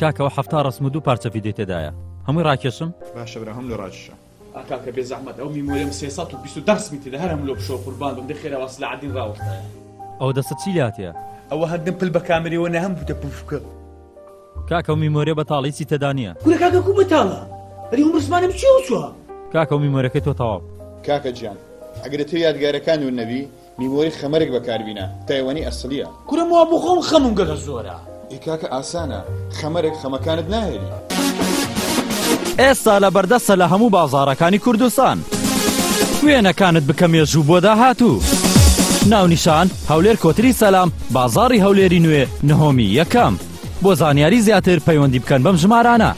کاکەەوە هەفتا ڕسم و دوو پارچە ڤیددیو تێدایە هەمووی ڕاکێشم؟ باشە برا هەم لە ڕاجشە. ئاکاکە بێ زەحمەت. ئەو میمۆریم 320 میتر هەر هەم لۆ پشۆ قوربان بم. دەخێرەوە سلعدین ڕاوەستایە ئەو دەستە چی لاتەیە ئەوە هەردەم پل بە کامریەوە نەهم بوتە پوفکە کاکە و میمۆریە بەتاڵی چی تێدانە کورە کاکە کو بەتاڵە ئەری هەمڕسمانم چی چوە کاکە و میمۆرەکەی تۆ تەواو. کاکە گیان ئەگەر تو یادگارەکان و نەبی میمۆری خەمەرێک بەکاربیە تایوانی ئەسلیە کورە وا بۆ خۆم خەمم گەلە زۆرە. ئی کاکە ئاسانە خەمەرێک خەمەکانت ناهێنی. ئێستا لە بەردەستە لە هەموو بازارەکانی کوردستان. وێنەکانت بکە مێژوو بۆ داهاتوو. ناونیشان هەولێر کۆتری سەسلام بازاری هەولێری نوێ نهۆمی یەکەم. بۆ زانیاری زیاتر پەیوەندی بکەن بەم ژمارانە.